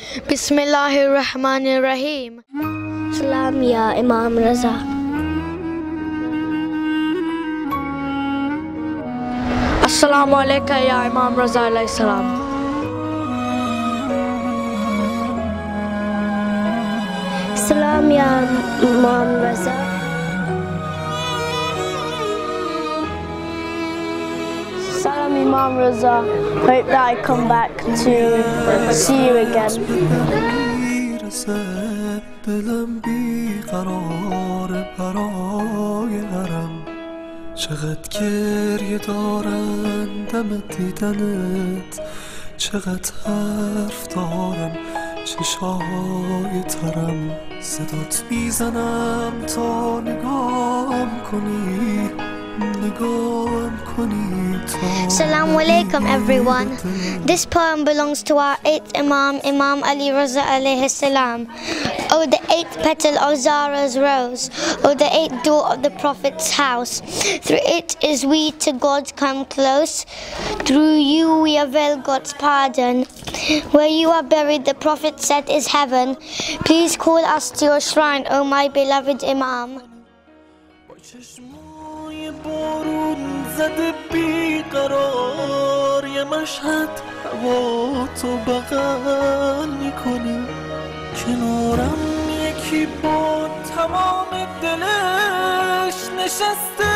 बिस्मिल्लाहिर्रहमानिर्रहीम। सलाम या इमाम रज़ा। अस्सलाम वालेकुम या इमाम रज़ा अलैहिस्सलाम सलाम या इमाम रज़ा। Mom, Rosa. Hope that I come back to see you again. چقدر گریه دارندم دیدنت چقدر حرف دارم چشای ترم صدات می‌زنم تا نگام کنی Assalamu alaikum everyone. This poem belongs to our eighth Imam, Imam Ali Raza alayhi salam. Oh, the eighth petal of Zahra's rose. Oh, the eighth door of the Prophet's house. Through it is we to God come close. Through you we avail God's pardon. Where you are buried, the Prophet said is heaven. Please call us to your shrine, O my beloved Imam. بارون زده بیقرار یه مشهد هوا تو بغل می‌کنه کنارم یکی با تمام دلش نشسته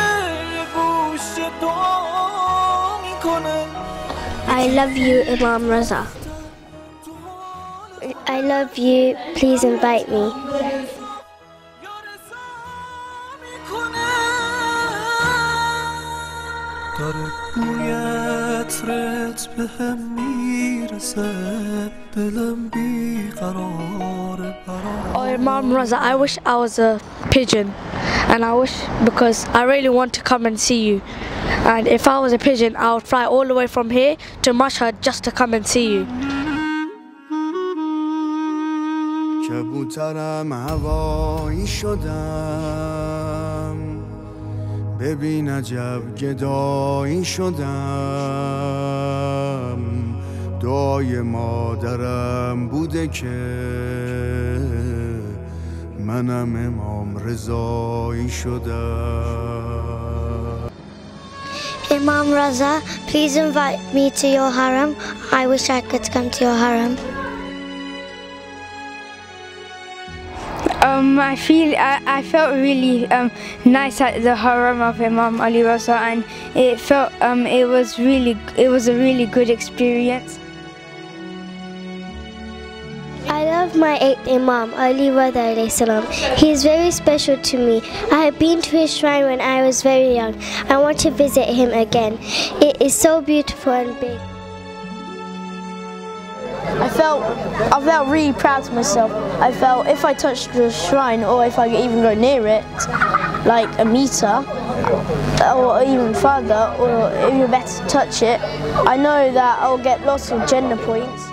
گوش دعا می‌کنه I love you, Imam Raza. I love you. Please invite me. داره بوی عطرت به هم میرسه دلم بیقرار برای Oh, Imam Raza, I wish I was a pigeon. And I wish, because I really want to come and see you. And if I was a pigeon, I would fly all the way from here to Mashhad just to come and see you. کبوترم هوایی شدم ببین عجب گدایی شدم دعای مادرم بوده که منم امام رضایی شدم Imam Raza, please invite me to your harem. I wish I could come to your harem. Um, I feel I, I felt really um, nice at the haram of Imam Ali Raza, and it felt um, it was really it was a really good experience. I love my eighth Imam, Ali alayhi salam. He is very special to me. I have been to his shrine when I was very young. I want to visit him again. It is so beautiful and big. I felt I felt really proud of myself. I felt if I touched the shrine or if I could even go near it, like a meter or even further, or even better to touch it, I know that I'll get lots of gender points.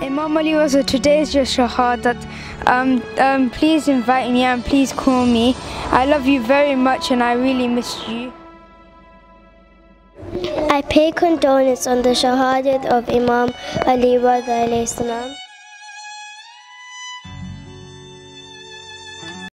Imam Ali Raza, today is your shahadat. Um, um, please invite me and please call me. I love you very much and I really miss you. Pay condolence on the shahadat of Imam Ali salam.